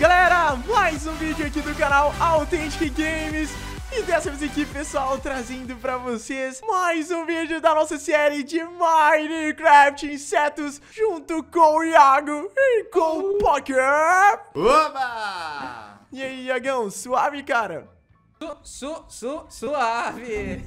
Galera, mais um vídeo aqui do canal Authentic Games E dessa vez aqui, pessoal, trazendo pra vocês mais um vídeo da nossa série de Minecraft Insetos Junto com o Iago e com o Poker Oba! E aí, Iagão, suave, cara? Su, su, su, suave.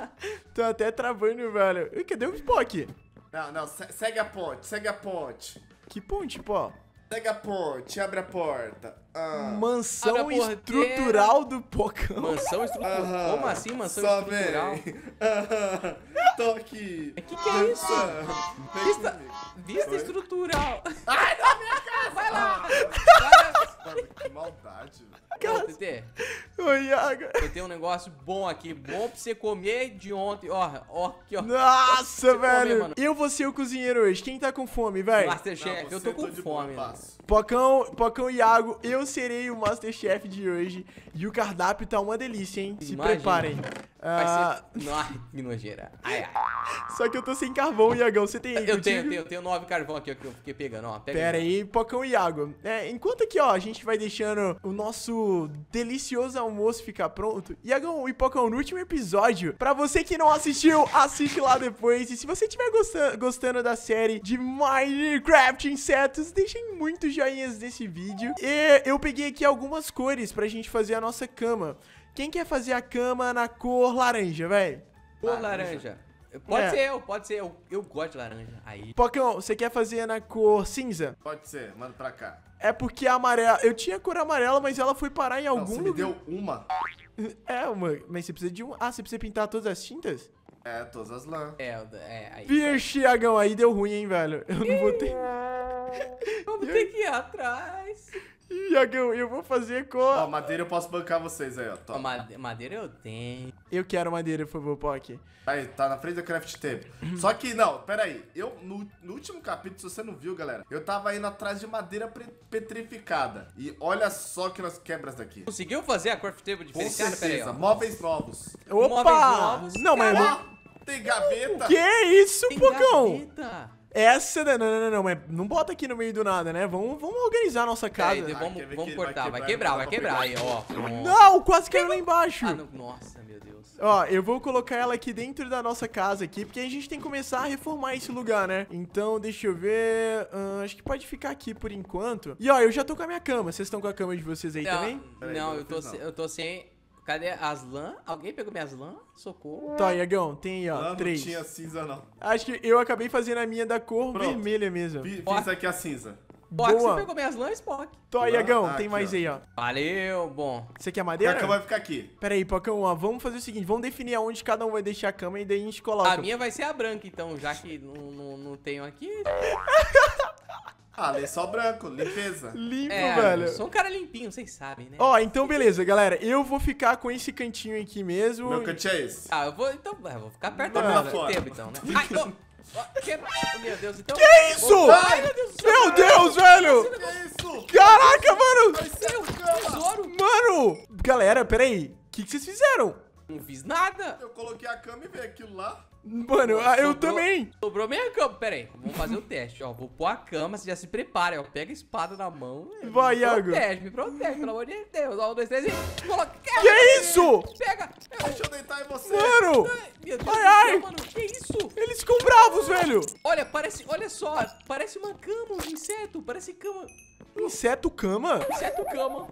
Tô até travando, velho Cadê o Spock? Não, não, se- segue a ponte, segue a ponte. Que ponte, pô? Segue a ponte, abre a porta. Ah. Mansão estrutural do Pocão Mansão estrutural. Aham. Como assim mansão Só estrutural? vem. Aham. Tô aqui. Que que é isso? Vem Vista, vista Oi? estrutural. Ai, não, minha casa! Vai lá. Mano, que maldade. Ô, TT, Oi, Iago eu tenho um negócio bom aqui. Bom pra você comer de ontem. Ó, ó, aqui, ó. Nossa, comer, velho mano. Eu vou ser o cozinheiro hoje Quem tá com fome, velho? Masterchef, eu tô com boa, fome. Pocão, Pocão e Iago, eu serei o Masterchef de hoje. E o cardápio tá uma delícia, hein? Se Imagina. preparem. Vai Ah, ser... Ai, que nojeira. Ai, ai. só que eu tô sem carvão, Iagão. Você tem aí Eu tenho, eu tenho, eu tenho nove carvão aqui ó, que eu fiquei pegando, ó. Pega Pera aí, Pocão e Iago. É, enquanto aqui, ó, a gente vai deixando o nosso delicioso almoço ficar pronto. Iagão e Pocão, no último episódio, pra você que não assistiu, assiste lá depois. E se você estiver gostando, gostando da série de Minecraft Insetos, deixem muitos joinhas nesse vídeo. E eu peguei aqui algumas cores pra gente fazer a nossa cama. Quem quer fazer a cama na cor laranja, velho? Cor laranja. Pode É. ser eu, pode ser eu. Eu gosto de laranja. Aí. Pocão, você quer fazer na cor cinza? Pode ser, manda pra cá. É porque a amarela. Eu tinha cor amarela, mas ela foi parar em Não, algum você me deu uma. É, uma. Mas você precisa de um. Ah, você precisa pintar todas as tintas? É, todas as lãs. É, é, aí. Vixe, Iagão, aí deu ruim, hein, velho. Eu não vou ter. Vamos ter que ir atrás. Iagão, eu vou fazer Ó, cor. madeira eu posso bancar vocês aí, ó. Ó, Toma. made- Madeira eu tenho. Eu quero madeira, por favor, Pock. Aí, tá na frente da craft table. Só que, não, pera aí. Eu, no, no último capítulo, se você não viu, galera, eu tava indo atrás de madeira petrificada. E olha só que nós quebras daqui. Conseguiu fazer a craft table Com diferenciada? Pera aí, certeza, ó. móveis novos. Móveis Opa! novos. Não, mas. Ó, tem gaveta. Que isso, Tem Pocão? gaveta. Essa. da- Não, não, não, não, mas não bota aqui no meio do nada, né? Vamos, vamos organizar a nossa aí, casa. de- vamos, vamos que vai cortar. Vai quebrar, quebrar, não vai dá pra quebrar. Aí, ó. Não, quase caiu lá embaixo. Ah, não, nossa, meu Deus. Ó, eu vou colocar ela aqui dentro da nossa casa aqui, porque a gente tem que começar a reformar esse lugar, né? Então, deixa eu ver... ahn, acho que pode ficar aqui por enquanto. E ó, eu já tô com a minha cama. Vocês estão com a cama de vocês aí Não, também? Não, eu tô, sem, não. eu tô sem. Cadê as lã? Alguém pegou minhas lã? Socorro. Tá, Iagão, tem aí, ó, Não, não três. tinha cinza, não. Acho que eu acabei fazendo a minha da cor Pronto. vermelha mesmo. Fiz aqui a cinza. Spock, você Boa. pegou minhas lã, Spock. Tó, Iagão, Ah, tem aqui, mais ó. aí, ó. Valeu, bom. Você quer A madeira? cama vai ficar aqui. Pera aí, Pocão, ó, vamos fazer o seguinte, vamos definir aonde cada um vai deixar a cama e daí a gente coloca. A minha vai ser a branca, então, já que não, não, não tenho aqui. Ah, lençol branco, limpeza. Limpo, É, velho. sou um cara limpinho, vocês sabem, né? Ó, então beleza, galera. Eu vou ficar com esse cantinho aqui mesmo. Meu cantinho é esse. Ah, eu vou, então, eu vou ficar perto da fora. tempo, então, né? Ai, ó, que... meu Deus, então... Que isso? Ai, meu Deus do céu. Meu Deus, velho! Que isso? Caraca, mano! Vai ser tesouro. Mano! Galera, peraí. O que, que vocês fizeram? Não fiz nada. Eu coloquei a cama e veio aquilo lá. Mano, ah, eu Sobrou- também. Sobrou minha cama. Pera aí, vamos fazer o teste, ó. Vou pôr a cama, você já se prepara, ó. Pega a espada na mão. Vai, me Iago. Protege, me protege, pelo amor de Deus. Ó, um, dois, três e... Coloca... Que isso? Pega! Deixa eu deitar em você. Mano! Ai, Meu Deus Ai, ai. céu, mano. Que isso? Eles ficam bravos, velho! Olha, parece... Olha só. Parece uma cama, um inseto. Parece cama... Inseto cama? Inseto cama.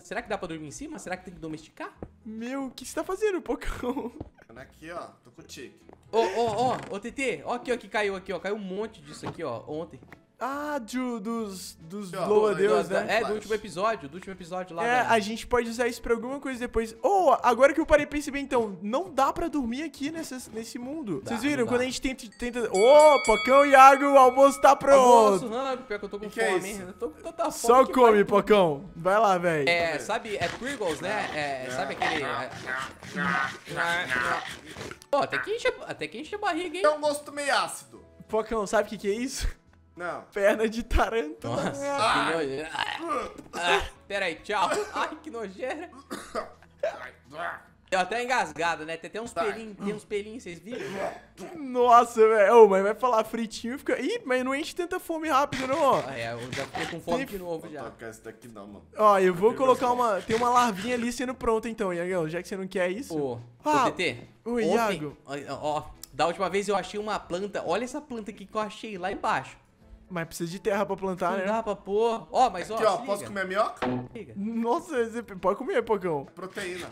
Será que dá pra dormir em cima? Será que tem que domesticar? Meu, o que você tá fazendo, Pocão? Aqui, ó. Tô com o tique. Ô, ô, ó, ô, TT, ó aqui, ó, que caiu aqui, ó. Caiu um monte disso aqui, ó, ontem. Ah, do, dos, dos Ó, louva Deus, né? É, do último episódio, do último episódio lá. É, da- a gente pode usar isso pra alguma coisa depois. Ou, agora que eu parei pra perceber, então, não dá pra dormir aqui nessa, nesse mundo. Dá, Vocês viram? não Quando a gente tenta... tenta... Ô, Pocão e Iago, o almoço tá Almoço, pronto. rango, pior que eu tô com Que é fome, hein? Eu tô com tanta fome. Só que come, vai- Pocão. Vai lá, velho. É, sabe, é Pringles, né? É, sabe aquele... é- Ó, até que enche, a- até que enche a barriga, hein? Tem um gosto meio ácido. Pocão, sabe o que que é isso? Não. Perna de tarântula. Nossa, que nojeira. Ah, ah, pera aí, tchau. Ai, que nojeira. Deu até engasgado, né? Tem até uns Tá. pelinhos, tem uns pelinhos, vocês viram? Nossa, velho. Ô, mas vai falar fritinho fica. Ih, mas não enche tanta fome rápido, não, ó. Ah, é, eu já fiquei com fome de novo Vou já. tocar esse daqui não, mano. Ó, eu vou Eu colocar uma. Tem uma larvinha ali sendo pronta, então, Iagão. Já que você não quer isso. Ô, Ah, ô, TT. oi, ontem- Iago. Ó, ó, da última vez eu achei uma planta. Olha essa planta aqui que eu achei lá embaixo. Mas precisa de terra pra plantar, Não né? dá pra pôr. Ó, mas ó, Aqui, ó, posso liga, comer minhoca? Nossa, você pode comer, Pocão. Proteína.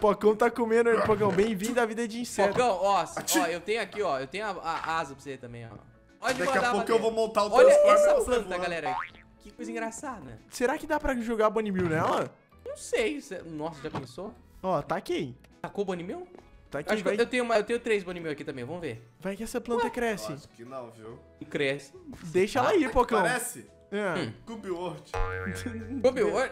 Pocão tá comendo, Pocão. Bem-vindo à vida de inseto. Focão, ó, ó, eu tenho aqui, ó. Eu tenho a, a asa pra você também, ó. Pode Daqui a pouco eu vou montar o Olha essa planta, galera. Que coisa engraçada. Será que dá pra jogar Bunny Mill nela? Não sei. Nossa, já pensou? Ó, tá aqui. Tacou o Bonimil? Tá aqui, Acho que vai, eu, eu tenho, uma- eu tenho três Bonimil aqui também, vamos ver. vai que essa planta Eu cresce. acho que não, viu? Cresce. Deixa ela aí, Pocão. Parece É. Cube World. Meu, ó,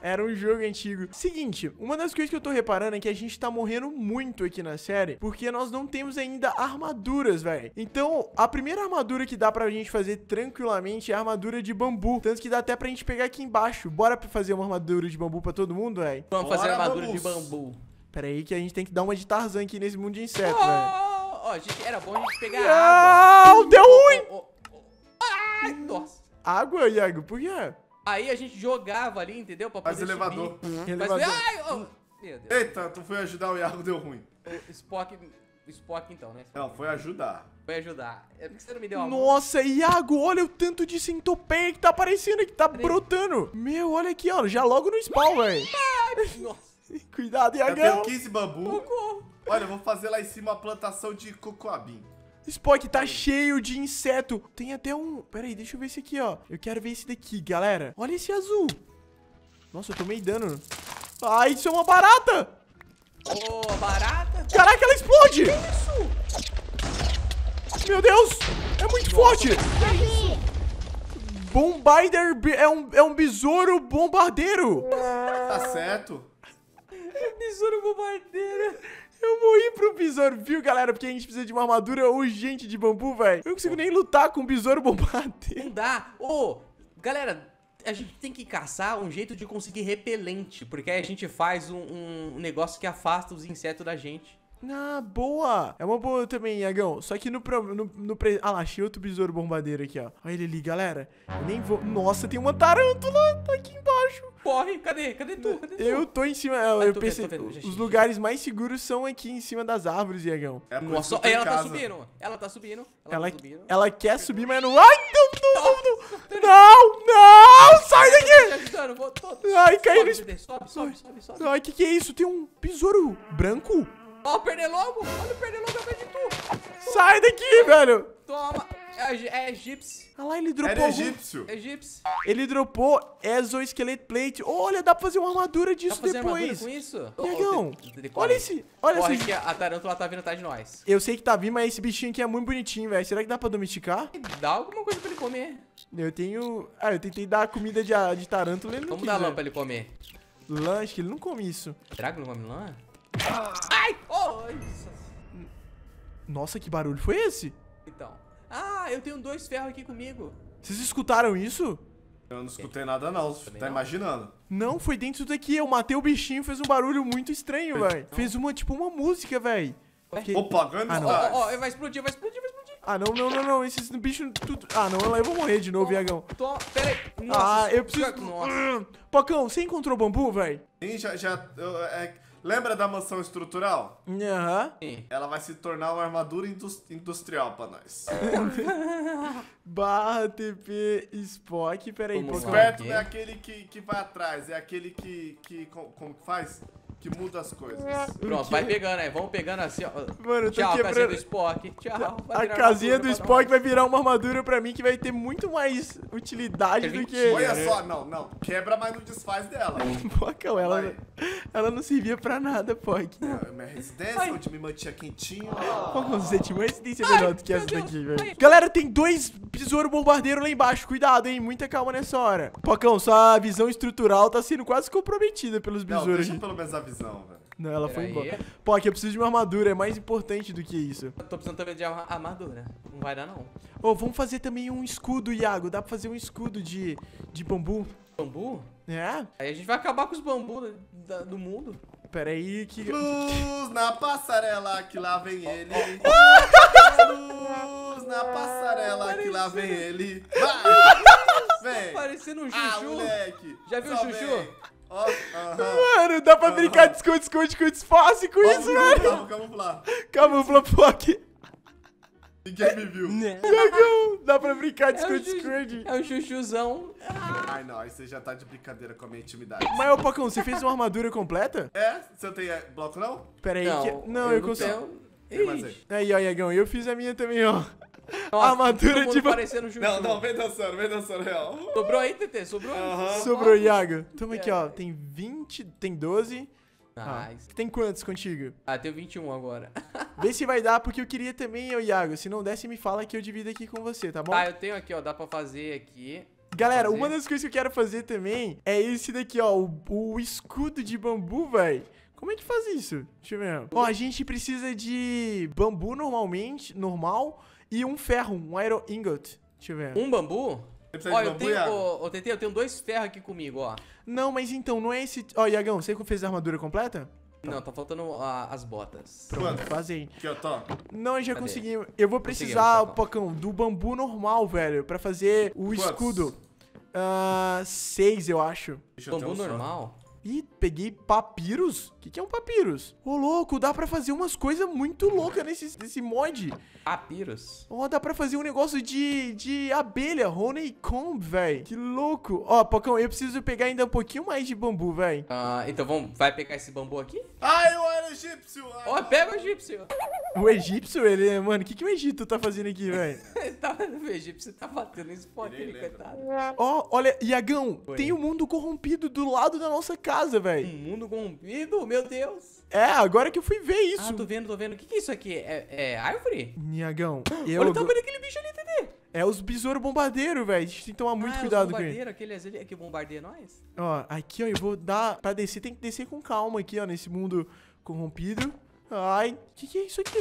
Era um jogo antigo. Seguinte, uma das coisas que eu tô reparando é que a gente tá morrendo muito aqui na série, porque nós não temos ainda armaduras, velho. Então, a primeira armadura que dá pra gente fazer tranquilamente é a armadura de bambu. Tanto que dá até pra gente pegar aqui embaixo. Bora fazer uma armadura de bambu pra todo mundo, velho? Vamos Bora, fazer armadura vamos. de bambu. Pera aí que a gente tem que dar uma de Tarzan aqui nesse mundo de inseto, Ó, velho. ó, gente, era bom a gente pegar água. Não, deu ruim! Ó. Ai, nossa. Água, Iago, por quê? Aí a gente jogava ali, entendeu? Pra Faz poder elevador. subir. Elevador. Mas, ai, ó, meu Deus. Eita, tu foi ajudar o Iago, deu ruim. O Spock, o Spock então, né? Não, foi ajudar. Vai ajudar. É porque você não me deu a mão. Nossa, Iago, olha o tanto de centopeia que tá aparecendo aqui, tá brotando. Meu, olha aqui, ó, já logo no spawn, velho. Nossa, Cuidado, Eu tenho Iagão. 15 bambu. socorro. Olha, eu vou fazer lá em cima uma plantação de cocoabim. Spock tá cheio de inseto. Tem até um... Pera aí, deixa eu ver esse aqui, ó. Eu quero ver esse daqui, galera. Olha esse azul. Nossa, eu tomei dano. Ai, isso é uma barata. Ô, barata. Caraca, ela explode. Meu Deus, é muito forte. Bombarder be- é um, é um besouro bombardeiro. Tá certo? Besouro bombardeiro. Eu morri pro besouro, viu, galera? Porque a gente precisa de uma armadura urgente de bambu, velho. Eu não consigo nem lutar com um besouro bombardeiro. Não dá. Ô, galera, a gente tem que caçar um jeito de conseguir repelente. Porque aí a gente faz um, um negócio que afasta os insetos da gente. Ah, boa! É uma boa também, Iagão. Só que no, pro- no, no pre- Ah lá, achei outro besouro bombardeiro aqui, ó. Olha ele ali, galera. Eu nem vou... Nossa, tem uma tarântula tá aqui embaixo. Corre, cadê? Cadê tu? Cadê tu? Eu tô em cima... Eu, Ah, eu tô vendo, pensei... vendo, Os lugares mais seguros são aqui em cima das árvores, Iagão. É Nossa, tô em ela tá subindo. Ela tá subindo. Ela, Ela, tá subindo. ela quer subir, mas não... Ai, não, não, não, não! Não, não! Sai daqui! vou. Ai, caiu sobe, sobe, sobe, sobe, sobe. Ai, que que é isso? Tem um besouro branco? Ó, o pernilongo. Olha o pernilongo atrás de tu. Sai daqui, velho! Toma. É, é egípcio. Olha lá, ele dropou Era algum- egípcio. Egípcio. Ele dropou Exoskeleton Plate. Olha, dá pra fazer uma armadura Tá disso fazendo armadura depois. com isso? Corre. olha esse. Olha Corre esse. que a, tarântula tá vindo atrás de nós. Eu sei que tá vindo, mas esse bichinho aqui é muito bonitinho, velho. Será que dá pra domesticar? Dá alguma coisa pra ele comer. Eu tenho. Ah, eu tentei dar comida de, de tarântula e ele não Vamos quis, dar lã velho. pra ele comer. Lã, acho que ele não come isso. Será que não come lã? Ai! Oh. Nossa, que barulho foi esse? Então. Ah, eu tenho dois ferros aqui comigo. Vocês escutaram isso? Eu não escutei nada não, tá não? imaginando. Não, foi dentro daqui. Eu matei o bichinho, fez um barulho muito estranho, velho. Fez uma, tipo, uma música, velho. Ué? Que- Opa, grande Ah, Ó, não. ó, ó, vai explodir, vai explodir, vai explodir. Ah, não, não, não, não. Esses bichos. Tudo... Ah, não, eu vou morrer de novo, Iagão. Toma, pera aí. Nossa, Ah, eu preciso. Nossa. Pocão, você encontrou bambu, velho? Sim, já, já, eu- é, lembra da mansão estrutural? Aham. Sim. Ela vai se tornar uma armadura indus- industrial pra nós. Barra TP Spock. Pera aí, Vamos Pocão. lá. Esperto não é aquele que, que vai atrás, é aquele que, que co- como que faz? Que muda as coisas. Pronto, vai pegando aí. Vamos pegando assim, ó. Mano, eu tô Tchau, casinha quebrando. do Spock. Tchau. vai A casinha do Spock vai virar uma armadura pra mim que vai ter muito mais utilidade É do que. Olha só, não, não, quebra, mas não desfaz dela. Pocão, ela, Vai. ela não servia pra nada, Poc. É minha residência, Ai. onde me mantinha quentinho. Pocão, você tinha uma residência Ai, melhor do que essa Deus. daqui, velho. Galera, tem dois besouro bombardeiro lá embaixo. Cuidado, hein? Muita calma nessa hora. Pocão, sua visão estrutural tá sendo quase comprometida pelos Não, besouros. deixa aqui. pelo menos a visão, velho. Não, ela foi Pera aí. embora. Pô, aqui eu preciso de uma armadura, é mais importante do que isso. Eu tô precisando também de arma- armadura. Não vai dar, não. Ô, vamos fazer também um escudo, Iago. Dá pra fazer um escudo de, de bambu? Bambu? É? Aí a gente vai acabar com os bambus do mundo. Pera aí que... Luz na passarela, que lá vem ele. Luz na passarela, que lá vem ele. Vai! Vem! Parecendo um Ah, chuchu. moleque! Já viu o Só chuchu? vem. Ó, aham. Mano, dá pra brincar de esconde-esconde com disfarce com isso, Vamos velho. camuflar, vamos camuflar. Camufla Flock. Ninguém me viu. Iagão, dá pra brincar de É esconde-esconde. chuchu, é um chuchuzão. Ai, não, aí você já tá de brincadeira com a minha intimidade. Mas, ô, Pocão, você fez uma armadura completa? É? Você não tem é, bloco, não? Pera aí Não, que... Não, eu, consigo... tenho- Tem mais Ixi. aí. Aí, ó, Iagão, eu fiz a minha também, ó. Nossa, Armadura de parecendo chuchu. Não, não, vem dançando, vem dançando, real. Sobrou aí, TT? Sobrou? Sobrou, Iago. Toma aqui, ó. Tem 20, tem 12. Nice. Tem quantos contigo? Ah, tenho 21 agora. Vê se vai dar, porque eu queria também, ô Iago. Se não der, você me fala que eu divido aqui com você, tá bom? Tá, eu tenho aqui, ó. Dá pra fazer aqui. Galera, fazer. uma das coisas que eu quero fazer também é esse daqui, ó. O, o escudo de bambu, velho. Como é que faz isso? Deixa eu ver. Ó, a gente precisa de bambu normalmente, normal, e um ferro, um iron ingot. Deixa eu ver. Um bambu? Ó, eu tenho, ô, ô, TT, eu tenho dois ferros aqui comigo, ó. Não, mas então, não é esse... Ó, Iagão, você que fez a armadura completa? Não, tá faltando ah, as botas. Pronto, Quanto? faz aí. Aqui, ó, Tó. Não, já Cadê? conseguimos. Eu vou Conseguimos, precisar, Pocão. Pocão, do bambu normal, velho, pra fazer o Quantos? escudo. Ah, seis, eu acho. Deixa eu Bambu só. normal? Ih, peguei papiros? O que, que é um papiros? Ô, louco, dá pra fazer umas coisas muito loucas nesse, nesse mod. Papyrus. Ó, dá pra fazer um negócio de, de abelha, honeycomb, velho. Que louco. Ó, Pocão, eu preciso pegar ainda um pouquinho mais de bambu, velho. Ah, então vamos, vai pegar esse bambu aqui? Ai, eu era egípcio! Ai, Ó, pega o egípcio. O egípcio, ele... Mano, o que, que o Egito tá fazendo aqui, velho? tá, o egípcio tá batendo esse spot Nem ali, lembra. coitado. Ó, olha, Iagão, Oi. tem o mundo corrompido do lado da nossa casa, velho. Um mundo corrompido, meu Deus. É, agora que eu fui ver isso. Ah, tô vendo, tô vendo. O que que é isso aqui? É, é árvore? Niagão, eu... Olha o tamanho daquele bicho ali, TT. É os besouros bombardeiros, velho. A gente tem que tomar muito ah, cuidado os com ele. bombardeiro, aqueles ali que bombardeia nós? Ó, aqui, ó, eu vou dar... Pra descer, tem que descer com calma aqui, ó, nesse mundo corrompido. Ai, o que, que é isso aqui?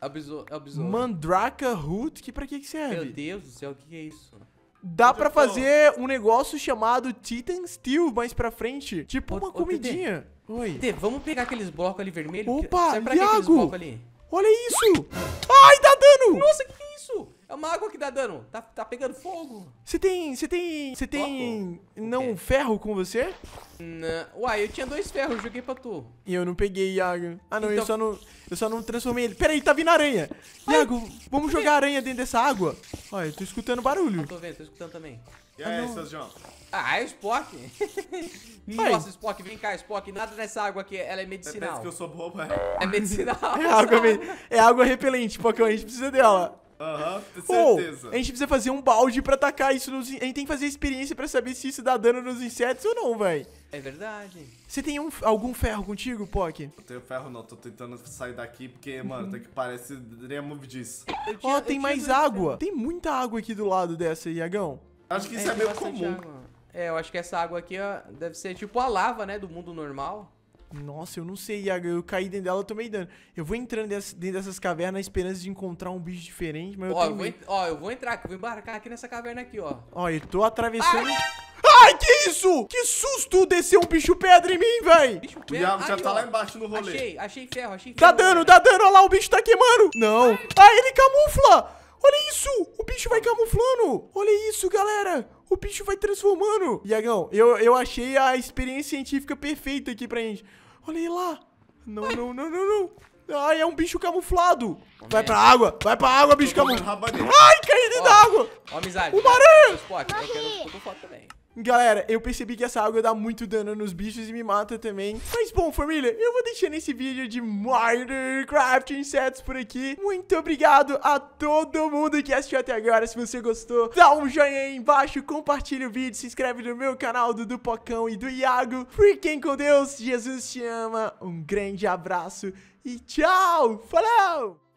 É o besouro. É. Mandraka Root? Que pra que que Meu serve? Deus do céu, o que que é isso? Dá tô? fazer um negócio chamado Titan Steel mais pra frente. Tipo Ô, uma ô, comidinha. Oi. TT, vamos pegar aqueles blocos ali vermelhos? Opa, pra que aqueles Iago! blocos ali? Olha isso! Ai, dá dano! Nossa, que que é isso? É uma água que dá dano. Tá, tá pegando fogo. Você tem. Você tem. Você tem. Não, quê? ferro com você? Não. Uai, eu tinha dois ferros, eu joguei pra tu. E eu não peguei, Iago. Ah, não, eu Então- só não. Eu só não transformei ele. Peraí, tá vindo aranha. Iago, vamos jogar aranha dentro dessa água? Olha, eu tô escutando barulho. Tô vendo, tô escutando também. E aí, seus João? Ah, é o Spock. Nossa, Spock, vem cá, Spock. Nada nessa água aqui, ela é Você medicinal. que eu sou bobo, é? É medicinal. É água, é água repelente, Pocão. A gente precisa dela. Aham, Ou, certeza. a gente precisa fazer um balde pra atacar isso nos. A gente tem que fazer experiência pra saber se isso dá dano nos insetos ou não, véi. É verdade. Você tem um- algum ferro contigo, Pock? Não tenho ferro não, tô tentando sair daqui porque, mano, tem que parece move disso. Ó, eu tem mais água. Tem muita água aqui do lado dessa, Iagão. Acho que isso é, tem meio comum. água. É, eu acho que essa água aqui ó, deve ser tipo a lava, né, do mundo normal. Nossa, eu não sei, Iago. Eu caí dentro dela, eu tomei dano. Eu vou entrando dentro dessas cavernas na esperança de encontrar um bicho diferente, mas eu Ó, eu tenho vou, ó, eu vou entrar aqui, eu vou embarcar aqui nessa caverna aqui, ó. Ó, eu tô atravessando. Ai, que isso? Que susto desceu um bicho pedra em mim, véi! Bicho O pé- Iago já Aqui, tá ó. lá embaixo no rolê. Achei, achei ferro, achei Dá ferro. dano, dá dano, olha lá, o bicho tá queimando! Não! Ah, ele camufla! Olha isso! O bicho vai camuflando! Olha isso, galera! O bicho vai transformando! Iagão, eu, eu achei a experiência científica perfeita aqui pra gente. Olha ele lá! Não, não, não, não, não! Ai, é um bicho camuflado! Vai pra água! Vai pra água, bicho camuflado! Ai, caí dentro da água! Ó, amizade. Uma aranha! Eu quero tô com foto também. Galera, eu percebi que essa água dá muito dano nos bichos e me mata também. Mas bom, família, eu vou deixando esse vídeo de Minecraft Insetos por aqui. Muito obrigado a todo mundo que assistiu até agora. Se você gostou, dá um joinha aí embaixo, compartilha o vídeo, se inscreve no meu canal do Dupocão e do Iago. Fiquem com Deus, Jesus te ama. Um grande abraço e tchau! Falou!